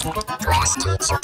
Class teacher.